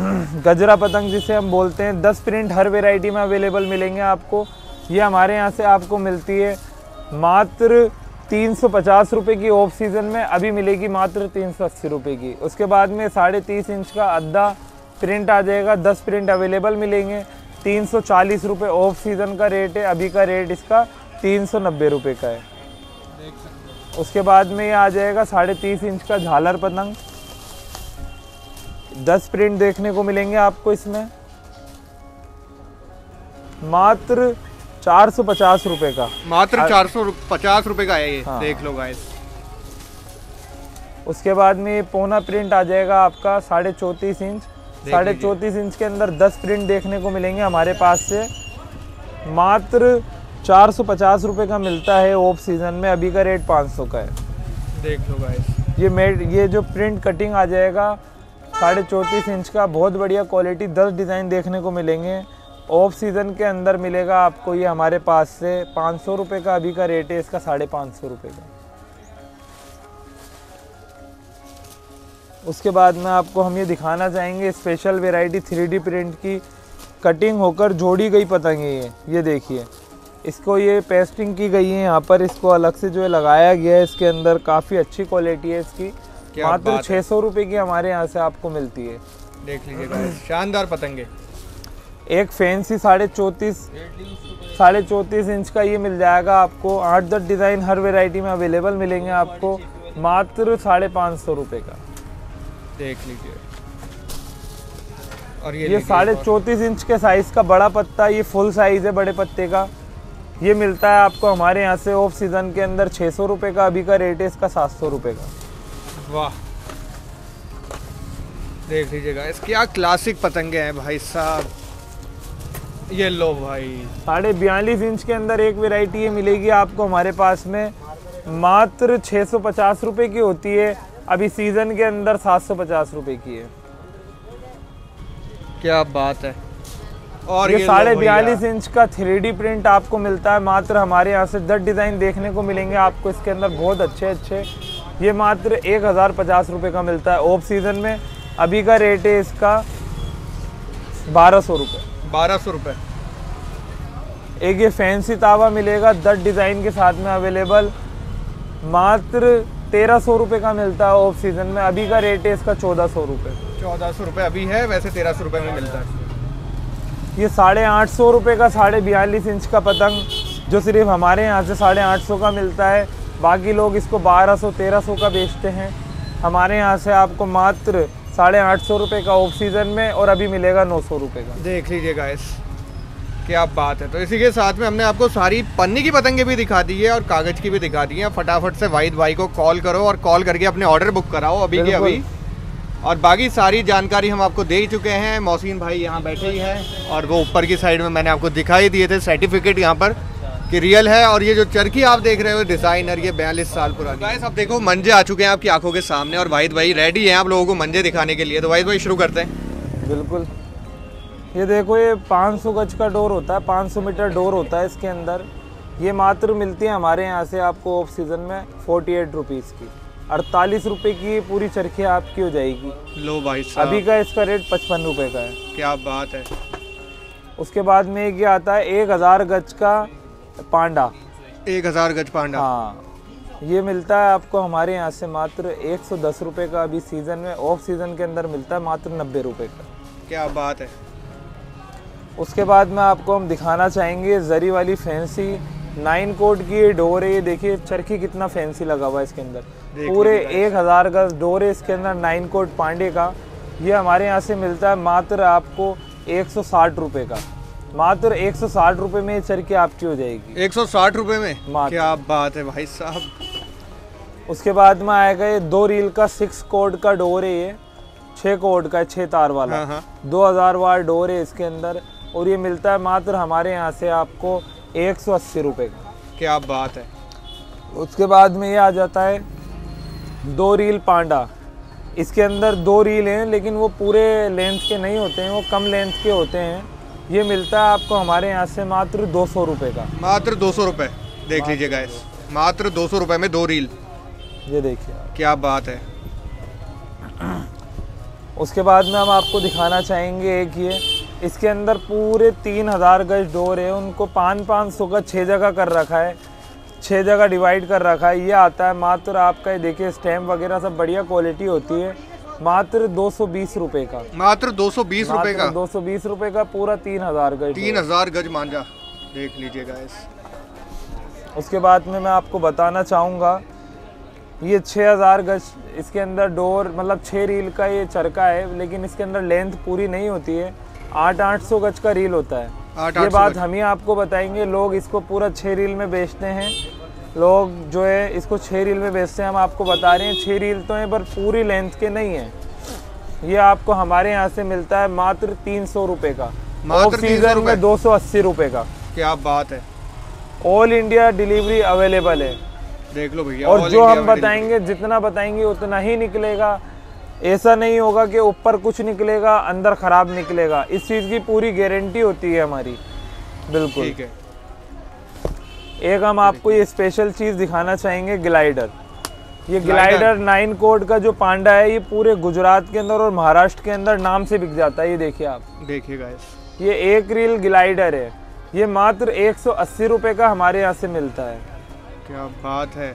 गजरा पतंग जिसे हम बोलते हैं, दस प्रिंट हर वेराइटी में अवेलेबल मिलेंगे आपको। ये हमारे यहाँ से आपको मिलती है। मात्र तीन सौ पचास रुपये की ऑफ़ सीज़न में अभी मिलेगी मात्र तीन सौ अस्सी रुपये की। उसके बाद में साढ़े तीस इंच का अद्धा प्रिंट आ जाएगा दस प्रिंट अवेलेबल मिलेंगे। तीन सौ चालीस रुपये ऑफ़ सीज़न का रेट है अभी का रेट इसका तीन सौ नब्बे रुपये का है। उसके बाद में ये आ जाएगा साढ़े तीस इंच का झालर पतंग। दस प्रिंट देखने को मिलेंगे आपको इसमें। मात्र चार सौ पचास रुपये का। मात्र चार सौ पचास रुपए का है ये हाँ। देख लो गाइस उसके बाद में ये पोना प्रिंट आ जाएगा आपका साढ़े चौंतीस इंच। साढ़े। चौंतीस इंच के अंदर दस प्रिंट देखने को मिलेंगे हमारे पास से। मात्र चार सौ पचास रुपये का मिलता है ऑफ़ सीज़न में अभी का रेट पाँच सौ का है। देख लो गाइस ये मेड ये जो प्रिंट कटिंग आ जाएगा साढ़े चौंतीस इंच का बहुत बढ़िया क्वालिटी दस डिज़ाइन देखने को मिलेंगे। ऑफ़ सीज़न के अंदर मिलेगा आपको ये हमारे पास से पाँच सौ रुपये का अभी का रेट है इसका साढ़े पाँच सौ रुपये का। उसके बाद में आपको हम ये दिखाना चाहेंगे स्पेशल वेराइटी थ्री प्रिंट की कटिंग होकर जोड़ी गई पतंग है ये। ये देखिए। इसको ये पेस्टिंग की गई है। यहाँ पर इसको अलग से जो है लगाया गया है। इसके अंदर काफ़ी अच्छी क्वालिटी है इसकी। मात्र छः सौ रुपये की हमारे यहाँ से आपको मिलती है। देख लीजिए शानदार पतंगे। एक फैंसी साढ़े चौंतीस साढ़े चौंतीस इंच का ये मिल जाएगा आपको। आठ दस डिज़ाइन हर वेराइटी में अवेलेबल मिलेंगे आपको। मात्र साढ़े पाँच सौ रुपये का। देख लीजिए। और ये ये साढ़े चौंतीस इंच के साइज़ का बड़ा पत्ता ये फुल साइज़ है बड़े पत्ते का। ये मिलता है आपको हमारे यहाँ से ऑफ़ सीज़न के अंदर छः सौ रुपये का अभी का रेट है इसका सात सौ रुपये का। वाह। देख लीजिए गाइस क्या क्लासिक पतंगे हैं भाई साहब। ये लो भाई। साढ़े बयालीस इंच के अंदर एक वेराइटी ये मिलेगी आपको हमारे पास में। मात्र छः सौ पचास रुपये की होती है। अभी सीज़न के अंदर सात सौ पचास रुपये की है। क्या बात है। और ये लो साढ़े बयालीस इंच का थ्री प्रिंट आपको मिलता है। मात्र हमारे यहाँ से दस डिज़ाइन देखने को मिलेंगे। आपको इसके अंदर बहुत अच्छे अच्छे। ये मात्र एक हज़ार पचास रुपये का मिलता है ऑफ़ सीज़न में। अभी का रेट है इसका बारह सौ रुपये बारह सौ रुपये एक ये फैंसी तावा मिलेगा दस डिज़ाइन के साथ में अवेलेबल मात्र तेरह सौ रुपये का मिलता है ऑफ़ सीज़न में। अभी का रेट है इसका चौदह सौ रुपये चौदह सौ रुपये अभी है वैसे तेरह सौ रुपये में मिलता है। ये साढ़े आठ सौ रुपये का साढ़े बयालीस इंच का पतंग जो सिर्फ़ हमारे यहाँ से साढ़े आठ सौ का मिलता है। बाकी लोग इसको बारह सौ तेरह सौ का बेचते हैं। हमारे यहाँ से आपको मात्र साढ़े आठ सौ रुपये का ऑफ़ सीज़न में और अभी मिलेगा नौ सौ रुपये का। देख लीजिए गाइस क्या बात है। तो इसी के साथ में हमने आपको सारी पन्नी की पतंगे भी दिखा दी है और कागज़ की भी दिखा दी है। फटाफट से वाहिद भाई को कॉल करो और कॉल करके अपने ऑर्डर बुक कराओ अभी के अभी। और बाकी सारी जानकारी हम आपको दे ही चुके हैं। मोहसिन भाई यहाँ बैठे ही हैं और वो ऊपर की साइड में मैंने आपको दिखाई दिए थे। सर्टिफिकेट यहाँ पर कि रियल है और ये जो चरखी आप देख रहे हो डिज़ाइनर ये बयालीस साल पुरानी। गाइस अब देखो मंजे आ चुके हैं आपकी आँखों के सामने और वाहिद भाई रेडी हैं आप लोगों को मंजे दिखाने के लिए। तो वाहिद भाई शुरू करते हैं। बिल्कुल। ये देखो ये 500 गज का डोर होता है 500 मीटर डोर होता है इसके अंदर। ये मात्र मिलती है हमारे यहाँ से आपको ऑफ़ सीज़न में फोर्टी एट रुपीज़ की। अड़तालीस रुपये की पूरी चरखी आपकी हो जाएगी। लो भाई साहब। अभी का इसका रेट पचपन रुपये का है। क्या बात है। उसके बाद में ये आता है एक हज़ार गज का पांडा। एक हज़ार गज पांडा। हाँ ये मिलता है आपको हमारे यहाँ से मात्र एक सौ दस रुपये का अभी सीज़न में ऑफ़ सीज़न के अंदर मिलता है मात्र नब्बे रुपये का। क्या बात है। उसके बाद में आपको हम दिखाना चाहेंगे जरी वाली फैंसी नाइन कोट की ये डोर है। ये देखिए चरखी कितना फैंसी लगा हुआ है इसके अंदर। पूरे एक हज़ार का डोर है इसके अंदर नाइन कोट पांडे का। ये हमारे यहाँ से मिलता है मात्र आपको एक सौ साठ रुपये का। मात्र एक सौ साठ रुपये में ये चरखी आपकी हो जाएगी। एक सौ साठ रुपये में? मात्र। क्या बात है भाई साहब। उसके बाद में आएगा ये दो रील का सिक्स कोड का डोर है ये। छः कोड का छः तार वाला। हाँ हाँ। दो हज़ार वार डोर है इसके अंदर। और ये मिलता है मात्र हमारे यहाँ से आपको एक सौ अस्सी रुपये का। क्या बात है। उसके बाद में ये आ जाता है दो रील पांडा। इसके अंदर दो रील हैं लेकिन वो पूरे लेंथ के नहीं होते हैं वो कम लेंथ के होते हैं। ये मिलता है आपको हमारे यहाँ से मात्र दो सौ रुपये का। मात्र दो सौ रुपये देख लीजिएगा इस मात्र दो सौ रुपये में दो रील। ये देखिए क्या बात है। उसके बाद में हम आपको दिखाना चाहेंगे एक ये। इसके अंदर पूरे तीन हज़ार गज डोर है उनको पाँच पाँच सौ का छः जगह कर रखा है छः जगह डिवाइड कर रखा है। ये आता है मात्र आपका देखिए स्टैम्प वगैरह सब बढ़िया क्वालिटी होती है मात्र दो सौ बीस रुपये का। मात्र दो सौ बीस रुपये का? दो सौ बीस रुपये का पूरा तीन हज़ार गज तीन हज़ार गज मांझा देख लीजिएगा इस उसके बाद में मैं आपको बताना चाहूँगा ये छः हज़ार गज इसके अंदर डोर मतलब छः रील का ये चरका है लेकिन इसके अंदर लेंथ पूरी नहीं होती है। आठ आठ सौ गज का रील होता है। ये बात हम ही आपको बताएँगे लोग इसको पूरा छः रील में बेचते हैं। लोग जो है इसको छः रील में बेचते हैं हम आपको बता रहे हैं छः रील तो हैं पर पूरी लेंथ के नहीं है। ये आपको हमारे यहाँ से मिलता है मात्र तीन सौ रुपये का। मात्र सीज़न में दो सौ अस्सी रुपये का। क्या बात है। ऑल इंडिया डिलीवरी अवेलेबल है। देख लो भैया और जो हम बताएँगे जितना बताएँगे उतना ही निकलेगा। ऐसा नहीं होगा कि ऊपर कुछ निकलेगा अंदर खराब निकलेगा। इस चीज़ की पूरी गारंटी होती है हमारी। बिल्कुल। ठीक है। एक हम आपको ये स्पेशल चीज़ दिखाना चाहेंगे ग्लाइडर ये ग्लाइडर नाइन कोड का जो पांडा है ये पूरे गुजरात के अंदर और महाराष्ट्र के अंदर नाम से बिक जाता है ये देखिए आप। देखिएगा इस ये एक रील ग्लाइडर है। ये मात्र एक सौ का हमारे यहाँ से मिलता है। क्या बात है।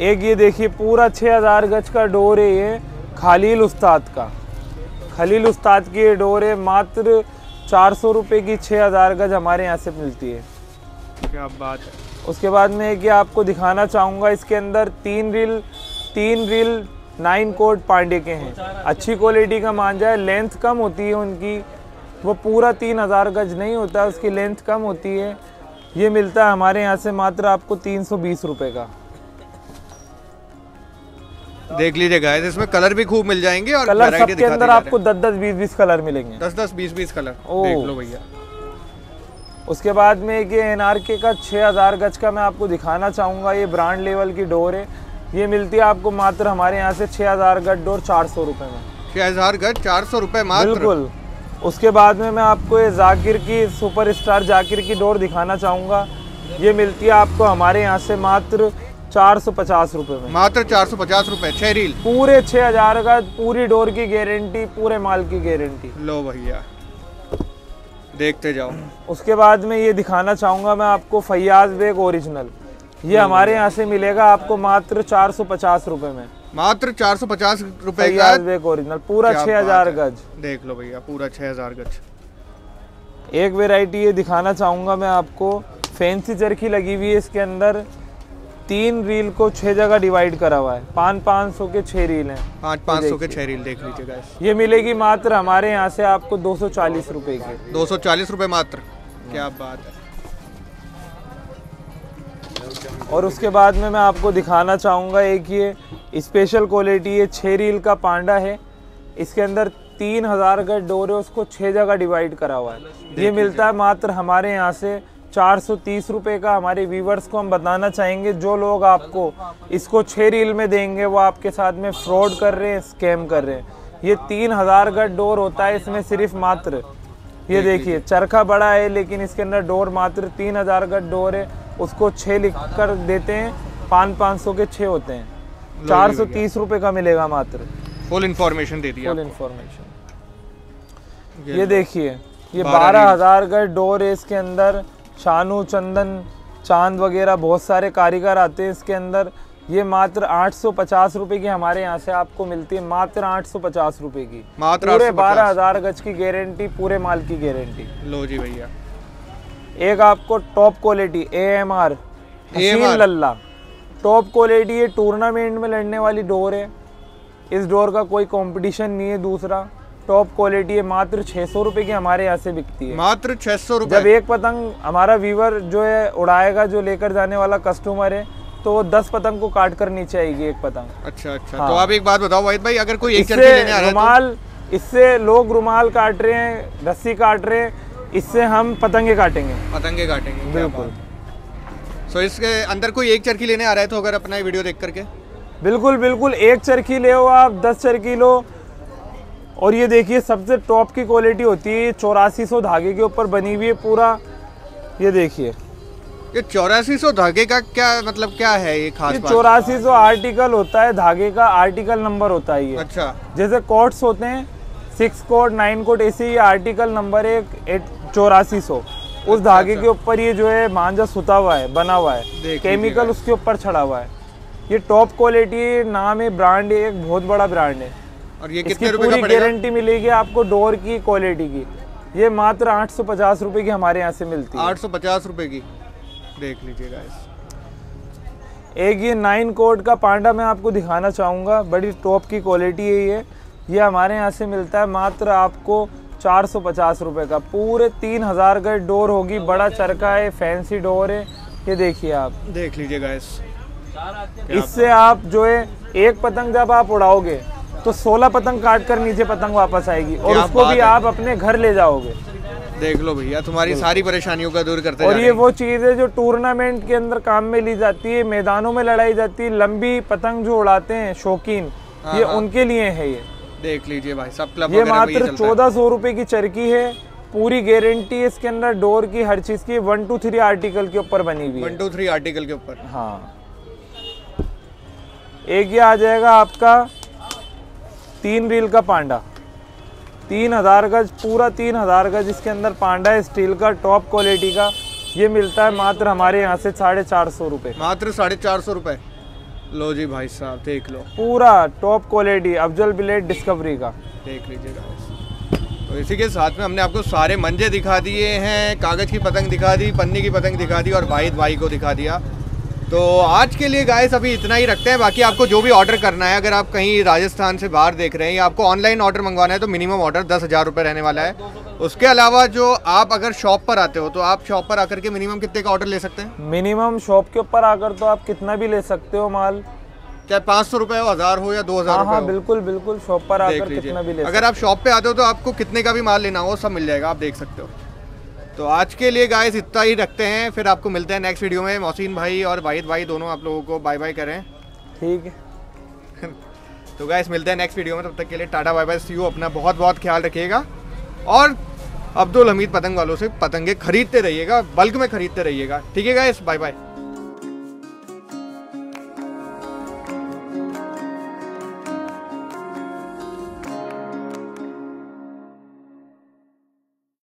एक ये देखिए पूरा 6000 गज का डोर है ये खालील उस्ताद का। खलील उस्ताद की ये डोर है मात्र चार सौ रुपये की 6000 गज हमारे यहाँ से मिलती है। क्या बात है। उसके बाद में एक ये आपको दिखाना चाहूँगा इसके अंदर तीन रील तीन रील नाइन कोट पांडे के हैं। अच्छी क्वालिटी का मांझा है लेंथ कम होती है उनकी वो पूरा तीन हज़ार गज नहीं होता उसकी लेंथ कम होती है। ये मिलता है हमारे यहाँ से मात्र आपको तीन सौ बीस रुपये का। देख लीजिएगा इस इसमें कलर भी खूब मिल जाएँगे और कलर सबके अंदर आपको दस दस बीस बीस कलर मिलेंगे। दस दस बीस बीस कलर। देख लो भैया। उसके बाद में एक ये एनआरके का 6000 गज का मैं आपको दिखाना चाहूँगा ये ब्रांड लेवल की डोर है। ये मिलती है आपको मात्र हमारे यहाँ से 6000 गज डोर चार सौ रुपये में। छह हज़ार गज चार सौ रुपए मात्र? बिल्कुल। उसके बाद में मैं आपको ये जाकिर की सुपर स्टार जाकिर की डोर दिखाना चाहूँगा। ये मिलती है आपको हमारे यहाँ से मात्र चार सौ पचास रुपये में। मात्र चार सौ पचास रुपये छः रील। पूरे 6000 का पूरी डोर की गारंटी पूरे माल की गारंटी। लो भैया देखते जाओ। उसके बाद में ये दिखाना चाहूँगा मैं आपको फैयाज बेग ओरिजिनल। ये हमारे यहाँ से मिलेगा आपको मात्र चार सौ पचास रुपये में। मात्र चार सौ पचास रुपए का ओरिजिनल पूरा क्या छः हज़ार गज। देख लो भैया पूरा छह हज़ार गज। एक वेराइटी ये दिखाना चाहूँगा मैं आपको। फैंसी चरखी लगी हुई है इसके अंदर। तीन रील को छः जगह डिवाइड करा हुआ है। पाँच पाँच सौ के छः रील हैं। पाँच पाँच सौ के छह रील देख लीजिएगा ये मिलेगी मात्र हमारे यहाँ से आपको दो सौ चालीस रुपये की। दो सौ चालीस रुपए मात्र। क्या बात है। और उसके बाद में मैं आपको दिखाना चाहूँगा एक ये स्पेशल क्वालिटी ये छः रील का पांडा है। इसके अंदर तीन हज़ार का डोर है उसको छः जगह डिवाइड करा हुआ है। ये मिलता है मात्र हमारे यहाँ से चार सौ तीस रुपये का। हमारे व्यूवर्स को हम बताना चाहेंगे जो लोग आपको इसको छः रील में देंगे वो आपके साथ में फ्रॉड कर रहे हैं स्कैम कर रहे हैं। ये तीन हज़ार का डोर होता है इसमें सिर्फ़ मात्र ये देखिए चरखा बड़ा है लेकिन इसके अंदर डोर मात्र तीन हज़ार का डोर है। उसको छः लिख कर देते हैं पाँच पाँच सौ के छः होते हैं। चार सौ तीस रुपये का मिलेगा मात्र। फुल इन्फॉर्मेशन दे दिया फुल इन्फॉर्मेशन ये देखिए ये बारह बारह हज़ार का डोर है इसके अंदर। शानू चंदन चाँद वगैरह बहुत सारे कारीगर आते हैं इसके अंदर। ये मात्र आठ सौ पचास रुपए की हमारे यहाँ से आपको मिलती है मात्र आठ सौ पचास रुपए की। मात्र पूरे बारह हज़ार गज की गारंटी पूरे माल की गारंटी लो जी भैया। एक आपको top quality A M R Lalla. Top quality ये टूर्नामेंट में लड़ने वाली डोर है। इस डोर का कोई कंपटीशन नहीं है दूसरा। टॉप क्वालिटी है मात्र छः सौ रुपये की हमारे यहाँ से बिकती है। मात्र छह सौ जब एक पतंग हमारा व्यूवर जो है उड़ाएगा जो लेकर जाने वाला कस्टमर है तो वो दस पतंग को काट कर नीचे आएगी एक पतंग। अच्छा अच्छा। हाँ। तो आप एक बात बताओ वाहिद भाई अगर कोई एक इससे लेने आ रहा है तो रुमाल इससे लोग रुमाल काट रहे हैं रस्सी काट रहे हैं इससे हम पतंगे काटेंगे। पतंगे काटेंगे बिल्कुल। सो इसके अंदर कोई एक चरखी लेने आ रहा है तो अगर अपना ये वीडियो देख करके? बिल्कुल बिल्कुल। एक चरखी ले हो आप दस चरखी लो। और ये देखिए सबसे टॉप की क्वालिटी होती है चौरासी सौ धागे के ऊपर बनी हुई है पूरा। ये देखिए। ये चौरासी सौ धागे का क्या मतलब क्या है ये खास ये चौरासी सौ आर्टिकल होता है धागे का आर्टिकल नंबर होता है ये। अच्छा। जैसे कोड्स होते हैं सिक्स कोड नाइन कोड ऐसे ये आर्टिकल नंबर है एट चौरासी सौ। उस धागे के ऊपर ये जो है मांझा सुता हुआ है बना हुआ है। केमिकल उसके ऊपर चढ़ा हुआ है। ये टॉप क्वालिटी नाम है ब्रांड है एक बहुत बड़ा ब्रांड है। और ये कितने रुपए का पूरी गारंटी मिलेगी आपको डोर की क्वालिटी की। ये मात्र आठ सौ पचास रुपये की हमारे यहाँ से मिलती है। आठ सौ पचास रुपए की? देख लीजिएगा इस एक ये नाइन कोड का पांडा मैं आपको दिखाना चाहूँगा बड़ी टॉप की क्वालिटी है ये। ये हमारे यहाँ से मिलता है मात्र आपको चार सौ पचास रुपये का। पूरे तीन हज़ार का डोर होगी बड़ा चरखा है फैंसी डोर है। ये देखिए आप। देख लीजिएगा इस इससे आप जो है एक पतंग जब आप उड़ाओगे तो सोलह पतंग काट कर नीचे पतंग वापस आएगी। और उसको भी आप अपने घर ले जाओगे। देख लो भैया तुम्हारी सारी परेशानियों का दूर करते और ये वो चीज़ है जो टूर्नामेंट के अंदर काम में ली जाती है मैदानों में लड़ाई जाती है लंबी पतंग जो उड़ाते हैं शौकीन ये उनके लिए है ये। देख लीजिए भाई सब क्लब ये मात्र चौदह सौ रुपए की चरखी है पूरी गारंटी इसके अंदर डोर की हर चीज़ की वन टू थ्री आर्टिकल के ऊपर बनी हुई वन टू थ्री आर्टिकल के ऊपर। हाँ। एक ये आ जाएगा आपका तीन रील का पांडा। तीन हज़ार गज पूरा तीन हज़ार गज इसके अंदर पांडा स्टील का टॉप क्वालिटी का ये मिलता है मात्र हमारे यहाँ से साढ़े चार सौ रुपये मात्र साढ़े चार सौ रुपए। लो जी भाई साहब देख लो। पूरा top quality Afzal blade Discovery का। देख लीजिए guys। तो इसी के साथ में हमने आपको सारे मंजे दिखा दिए हैं कागज़ की पतंग दिखा दी पन्नी की पतंग दिखा दी और वाहिद भाई को दिखा दिया। तो आज के लिए गाइस अभी इतना ही रखते हैं बाकी आपको जो भी ऑर्डर करना है अगर आप कहीं राजस्थान से बाहर देख रहे हैं या आपको ऑनलाइन ऑर्डर मंगवाना है तो मिनिमम ऑर्डर दस हज़ार रुपये रहने वाला है। उसके अलावा जो आप अगर शॉप पर आते हो तो आप शॉप पर आकर के मिनिमम कितने का ऑर्डर ले सकते हैं? मिनिमम शॉप के ऊपर आकर तो आप कितना भी ले सकते हो माल। चाहे पाँच सौ रुपये हो हज़ार हो या दो हज़ार हाँ हाँ बिल्कुल बिल्कुल शॉप पर आकर कितना भी ले अगर आप शॉप पे आते हो तो आपको कितने का भी माल लेना हो सब मिल जाएगा आप देख सकते हो। तो आज के लिए गाइस इतना ही रखते हैं। फिर आपको मिलते हैं नेक्स्ट वीडियो में। मोहसिन भाई और वाहिद भाई दोनों आप लोगों को बाय बाय करें। ठीक है। तो गाइस मिलते हैं नेक्स्ट वीडियो में। तब तक के लिए tata bye bye see you अपना बहुत बहुत ख्याल रखिएगा। और अब्दुल हमीद पतंग वालों से पतंगे खरीदते रहिएगा बल्क में खरीदते रहिएगा। ठीक है गाइस बाय बाय